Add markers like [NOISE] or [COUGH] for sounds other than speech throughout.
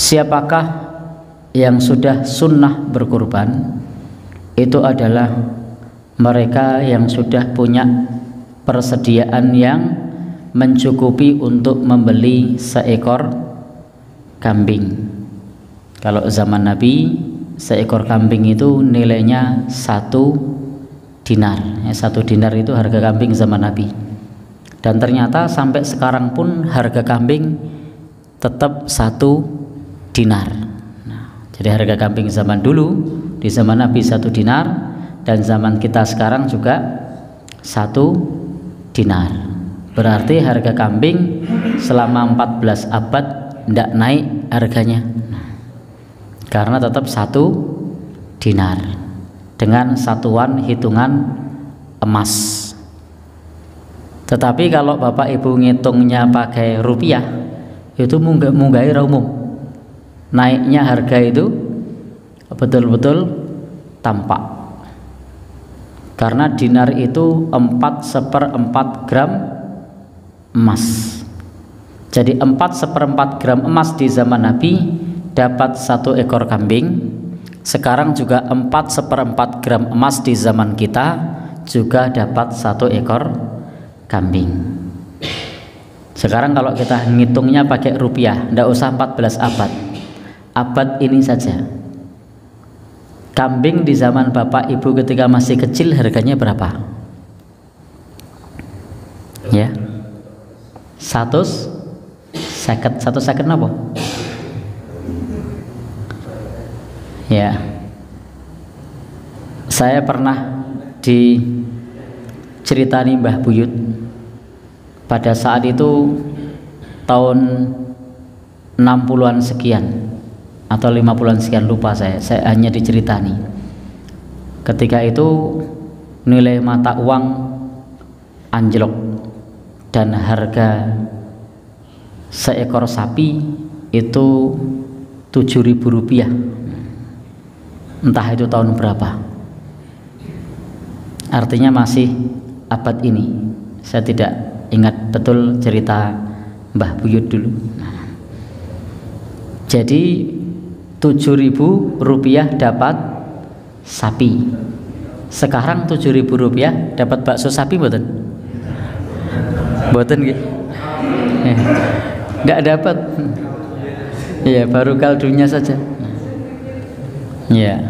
siapakah yang sudah sunnah berkurban itu adalah mereka yang sudah punya persediaan yang mencukupi untuk membeli seekor kambing. Kalau zaman Nabi seekor kambing itu nilainya satu dinar. Ya, satu dinar itu harga kambing zaman Nabi. Dan ternyata sampai sekarang pun harga kambing tetap satu dinar. Nah, jadi harga kambing zaman dulu di zaman Nabi satu dinar dan zaman kita sekarang juga satu dinar. Berarti harga kambing selama 14 abad tidak naik harganya. Karena tetap satu dinar dengan satuan hitungan emas. Tetapi kalau bapak ibu ngitungnya pakai rupiah itu munggah munggahi umum naiknya harga itu betul-betul tampak. Karena dinar itu 4 seperempat gram emas. Jadi 4 seperempat gram emas di zaman Nabi dapat satu ekor kambing. Sekarang juga 4 seperempat gram emas di zaman kita juga dapat satu ekor kambing. Sekarang kalau kita ngitungnya pakai rupiah, tidak usah 14 abad. Abad ini saja. Kambing di zaman bapak ibu ketika masih kecil harganya berapa? Ya, satu seket satu seket apa? Ya, saya pernah diceritani Mbah Buyut pada saat itu tahun 60-an sekian atau 50-an sekian lupa saya. Saya hanya diceritani. Ketika itu nilai mata uang anjlok dan harga seekor sapi itu 7000 rupiah. Entah itu tahun berapa. Artinya masih abad ini. Saya tidak ingat betul cerita Mbah Buyut dulu. Jadi 7000 rupiah dapat sapi. Sekarang 7000 rupiah dapat bakso sapi buatan buatan gitu enggak dapat. Ya baru kaldunya saja. Ya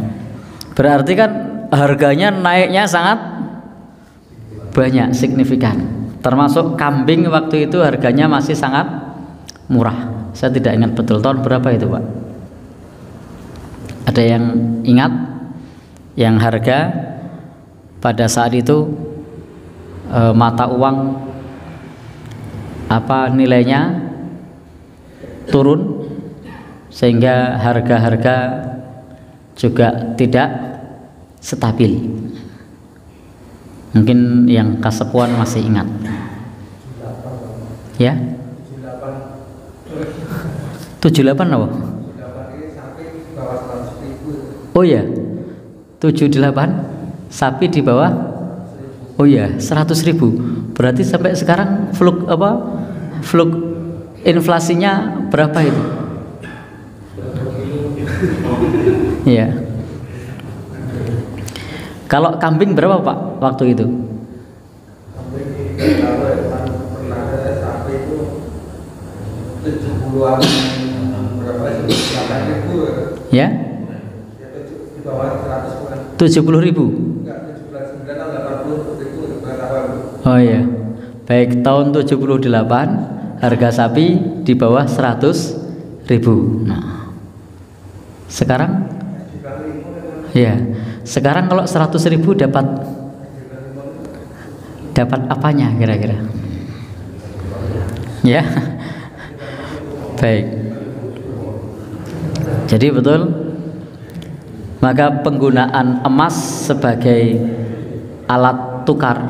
berarti kan harganya naiknya sangat banyak signifikan. Termasuk kambing waktu itu harganya masih sangat murah. Saya tidak ingat betul tahun berapa itu pak ada yang ingat yang harga pada saat itu e, mata uang apa nilainya turun sehingga harga-harga juga tidak stabil Mungkin yang kasepuan masih ingat. Ya? 78 apa? Oh ya. 78 sapi di bawah Oh ya, 100 ribu. Berarti sampai sekarang fluk apa? Fluk inflasinya berapa itu? [LAUGHS] Iya. Kalau kambing berapa Pak waktu itu? Ya? Tujuh puluh ribu. Oh iya. Baik tahun 78 harga sapi di bawah 100 ribu. Nah, sekarang? Ya. Sekarang kalau 100 ribu dapat dapat apanya kira-kira? Ya, [LAUGHS] baik. Jadi betul, maka penggunaan emas sebagai alat tukar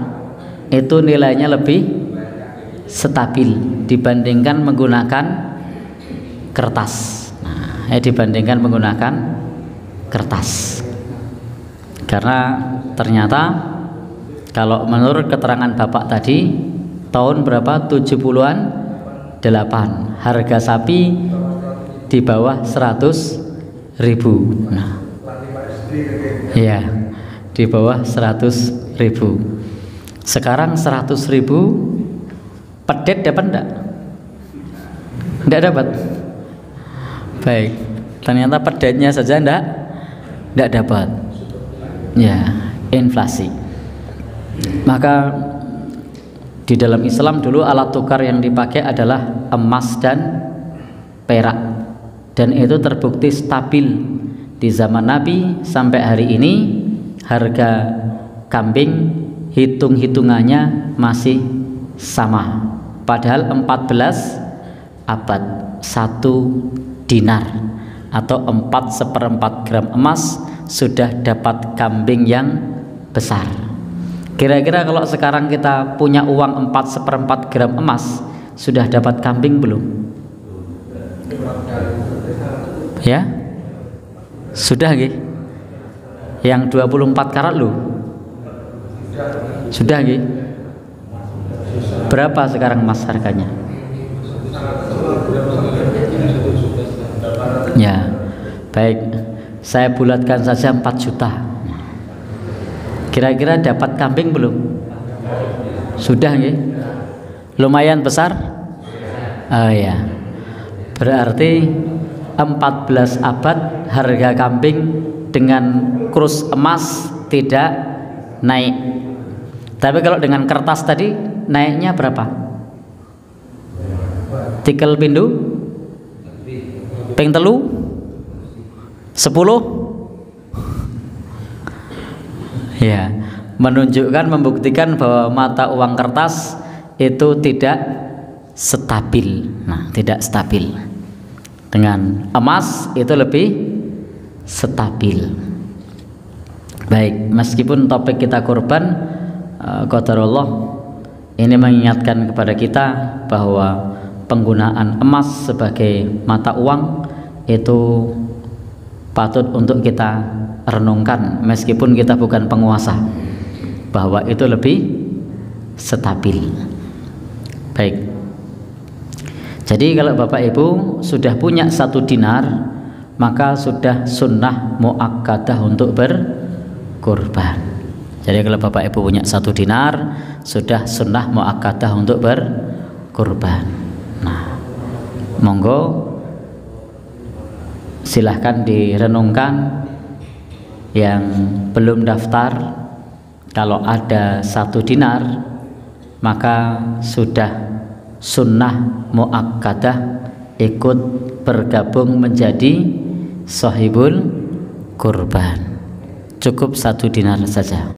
itu nilainya lebih stabil dibandingkan menggunakan kertas. Nah, ya dibandingkan menggunakan kertas. Karena ternyata kalau menurut keterangan Bapak tadi tahun berapa? 70-an 8 harga sapi di bawah 100 ribu. Nah ya di bawah 100 ribu. Sekarang 100 ribu pedet dapat enggak? enggak dapat? Baik ternyata pedetnya saja enggak enggak dapat. Ya inflasi. Maka di dalam Islam dulu alat tukar yang dipakai adalah emas dan perak. Dan itu terbukti stabil di zaman Nabi sampai hari ini harga kambing hitung-hitungannya masih sama. Padahal 14 abad satu dinar atau 4 seperempat gram emas sudah dapat kambing yang besar. Kira-kira kalau sekarang kita punya uang 4 seperempat gram emas sudah dapat kambing belum? ya sudah nggih yang 24 karat lu sudah nggih berapa sekarang emas harganya? Ya baik. Saya bulatkan saja 4 juta. Kira-kira dapat kambing belum? Sudah nggih lumayan besar? Oh ya. Berarti 14 abad harga kambing dengan kurs emas tidak naik. Tapi kalau dengan kertas tadi naiknya berapa? Tikel pindu? Ping telu? Sepuluh? Ya menunjukkan membuktikan bahwa mata uang kertas itu tidak stabil. Nah tidak stabil dengan emas itu lebih stabil. Baik meskipun topik kita korban uh, Allah ini mengingatkan kepada kita bahwa penggunaan emas sebagai mata uang itu patut untuk kita renungkan meskipun kita bukan penguasa bahwa itu lebih stabil. Baik jadi kalau Bapak Ibu sudah punya satu dinar maka sudah sunnah muakkadah untuk berkurban. Jadi kalau Bapak Ibu punya satu dinar sudah sunnah muakkadah untuk berkurban. Nah, monggo silahkan direnungkan yang belum daftar kalau ada satu dinar maka sudah sunnah muakkadah ikut bergabung menjadi sahibul kurban. Cukup satu dinar saja